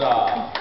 uh,